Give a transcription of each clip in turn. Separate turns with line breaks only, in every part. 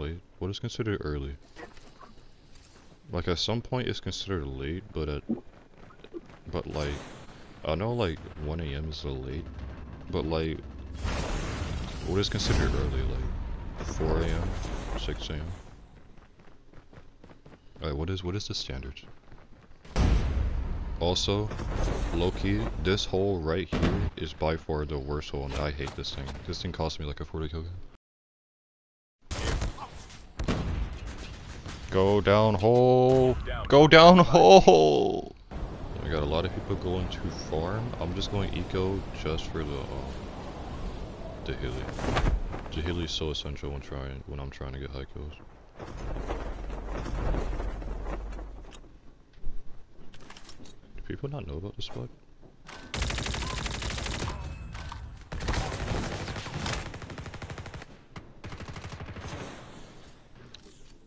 late? What is considered early? Like at some point it's considered late, but at but like I know like 1 a.m. is a late, but like what is considered early? Like 4 a.m., 6 a.m. Alright, what is what is the standard? Also, Loki, this hole right here is by far the worst hole, and I hate this thing. This thing cost me like a 40 kill. Go down hole. Go down hole. I got a lot of people going to farm. I'm just going eco just for the um, the hilly. The hilly is so essential when trying when I'm trying to get high kills. Do people not know about this spot?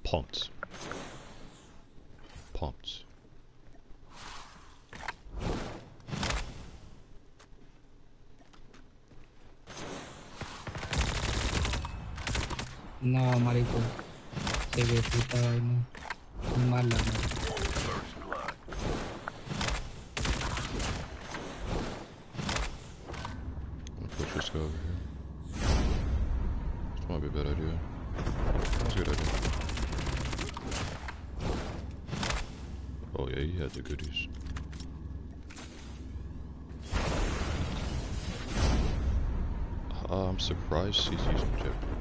Pumped. Pumped.
No, marico. Se ve puta vaina.
Over here. Might be a bad idea. That's a good idea. Oh yeah, he the goodies. Uh, I'm surprised he's using jetpacks.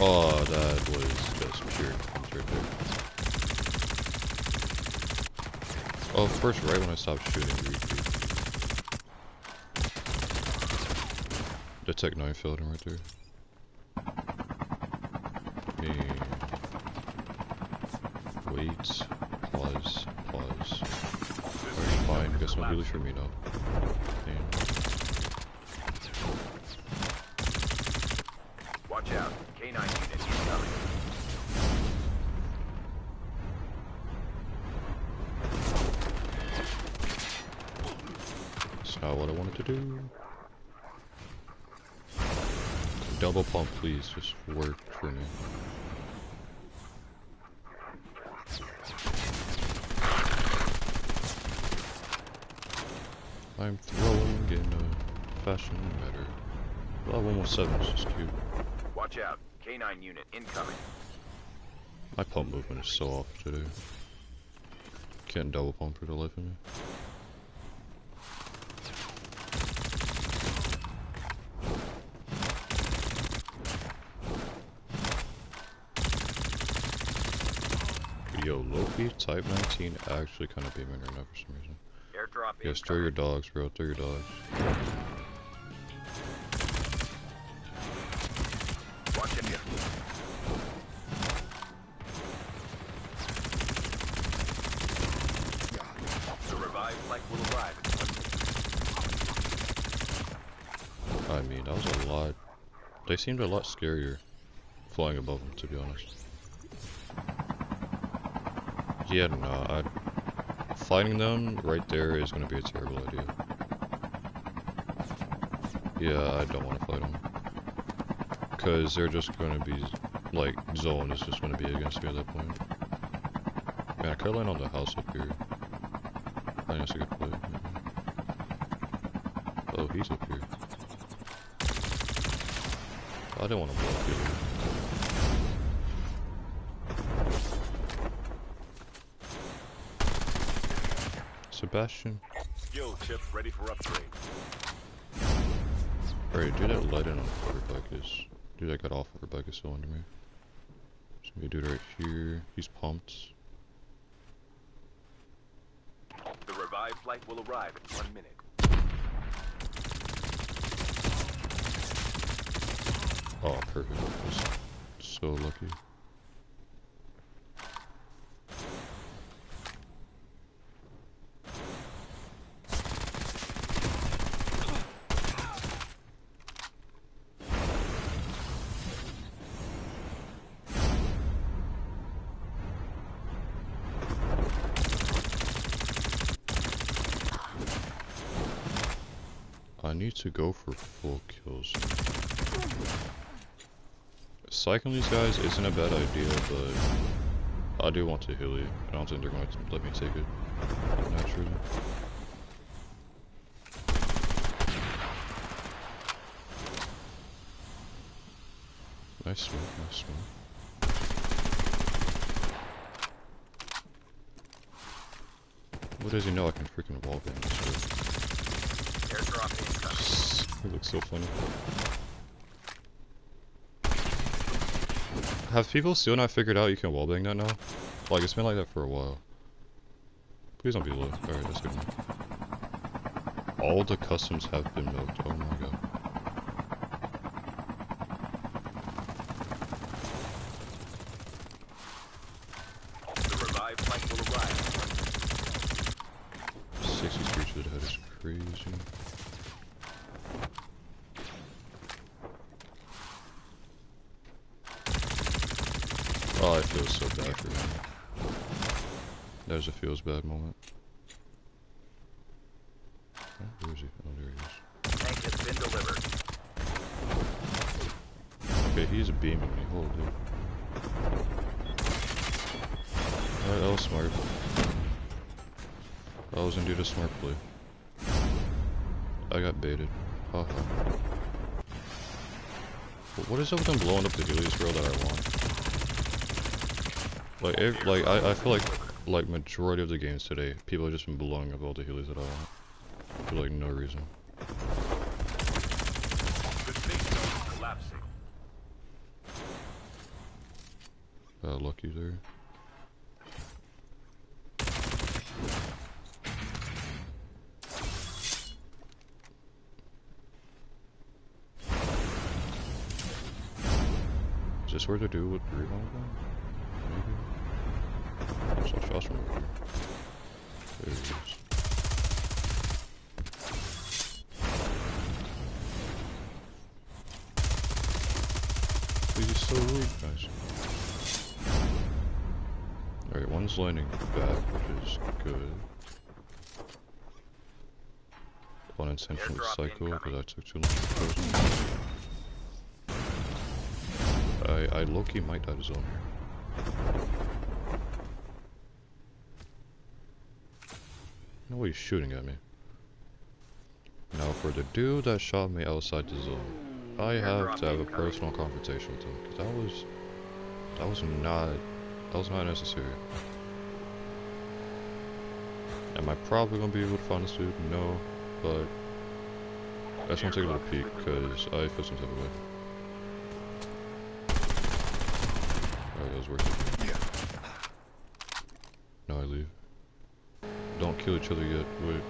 Oh, that was just pure defense right there. Oh, first, right when I stopped shooting. The Tech 9 failed him right there. Me. Wait. Pause. Pause. Alright, fine. Guess no really for me now.
Watch out. K9
That's not what I wanted to do. Double pump, please. Just work for me. I'm throwing in a fashion matter. Well, 117 is just cute.
Watch out. K9 unit incoming.
My pump movement is so off today. Can't double pump for the life of me. Yo, Loki Type 19 actually kind of beaming right now for some reason.
Airdrop
Yes, throw your dogs, bro. Throw your dogs.
Watch him. The revived flight will arrive in.
I mean, that was a lot. They seemed a lot scarier flying above them, to be honest. Yeah, no, I, fighting them right there is going to be a terrible idea. Yeah, I don't want to fight them. Because they're just going to be, like, zone is just going to be against me at that point. Man, I could land on the house up here. I think that's a good play. Oh, he's up here. I didn't want to blow up you. Sebastian.
Skill chip ready for upgrade.
Alright, dude that light in on the quarterback. Dude that got off quarterback is still under me. There's gonna be a dude right here. He's pumped.
The revived flight will arrive in one minute.
Oh, perfect. Just so lucky. I need to go for full kills. Cycling these guys isn't a bad idea, but I do want to heal you. I don't think they're going to let me take it naturally. Nice smoke, nice smoke. What does he know I can freaking wall bang this
Airdrop incoming.
It looks so funny. Have people still not figured out you can wallbang that now? Like, it's been like that for a while. Please don't be low. Alright, that's good. All the customs have been milked. Oh my god.
The revived flight will arrive.
60 streets to the head is crazy. Oh, I feel so bad for him. There's a feels bad moment. Where is he? Oh, there he is.
Tank has been delivered.
Okay, he's beaming me. Holy. Alright, that was smart. I was indeed a smart play. I got baited. Haha. But What is up with them blowing up the Helios bro that I want? Like, ev- like I, I feel like, like majority of the games today, people have just been blowing up all the that I want. For like no reason.
The.
Uh, lucky there. Is this where to do with the gun? Maybe. I saw shots from over here. There he is. He's so weak, guys. Alright, one's landing back, which is good. One intentional
Airdrop
cycle, because. I took too long to close. I, I low-key might die to zone here. No way he's shooting at me. Now for the dude that shot me outside the zone, I have to have a personal confrontation with him, because that was, that was not, that was not necessary. Am I probably gonna be able to find this dude? No, but I just want to take a little peek, because I feel some type of way. Alright, that was working. No, I leave. Kill each other yet, wait.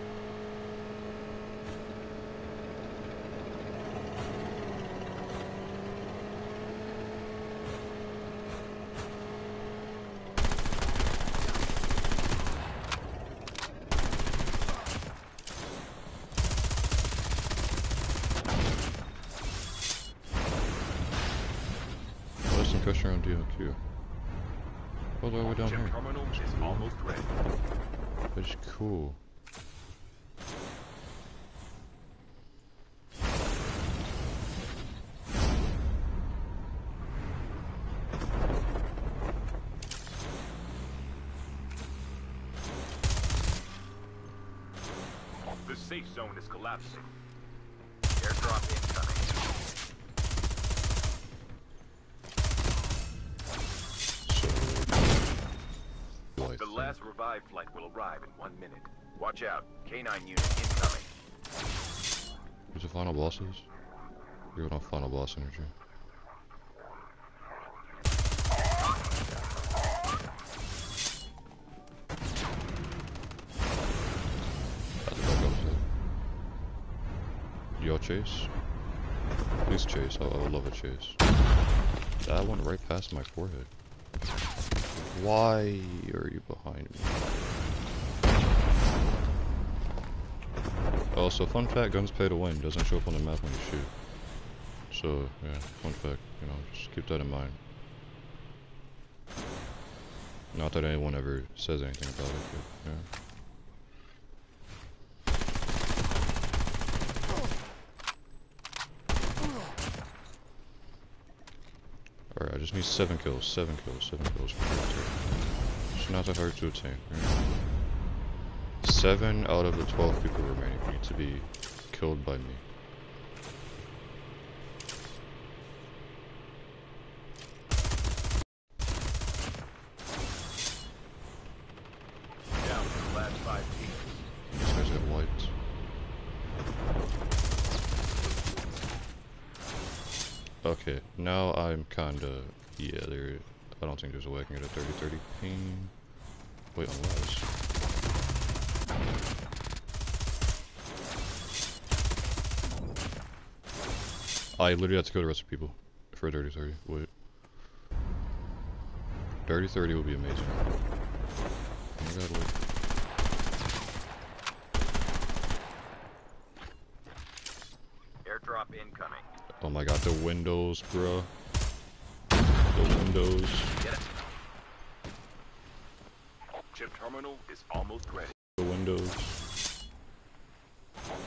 Pressure DLQ. All the way down here.
Terminal is
cool.
The safe zone is collapsing. Airdrop incoming.
So, I
The
think-
last revived flight will arrive in one minute. Watch out. K9 unit incoming.
Who's the final? We're going on final boss energy. So. Chase? Please chase. Oh, I, I would love a chase. That went right past my forehead. Why are you behind me? Also, fun fact, guns pay to win. Doesn't show up on the map when you shoot. So, yeah, fun fact, you know, just keep that in mind. Not that anyone ever says anything about it, but, yeah. Just need seven kills, seven kills, seven kills. It's not that hard to attain. Right? Seven out of the 12 people remaining need to be killed by me.
Down to the last five teams.
These guys get wiped. Okay, now I'm kinda... Yeah, there... I don't think there's a way I can get a 30-30 ping. Wait, unless... I literally have to kill the rest of people for a 30-30. Wait. 30-30 would be amazing. Oh my god, wait.
Airdrop incoming.
Oh the windows, bro. The windows.
Chip terminal is almost ready.
The windows.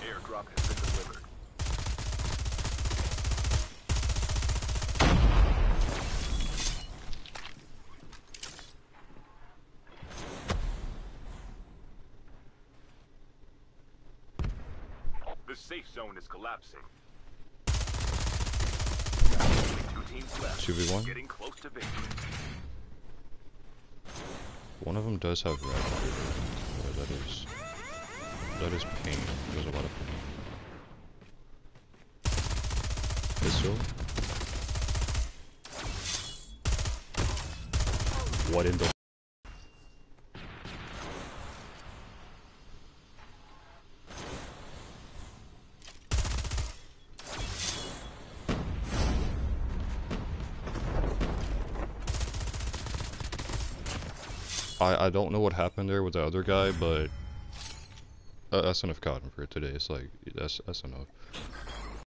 Airdrop has been delivered. The safe zone is collapsing. Two teams left.
2v1?
Getting close to victory.
One of them does have red. Yeah, that is... That is pain. There's a lot of pain. Pistol. What in the... I, I don't know what happened there with the other guy, but uh, that's enough cotton for today. It's like, that's, that's enough.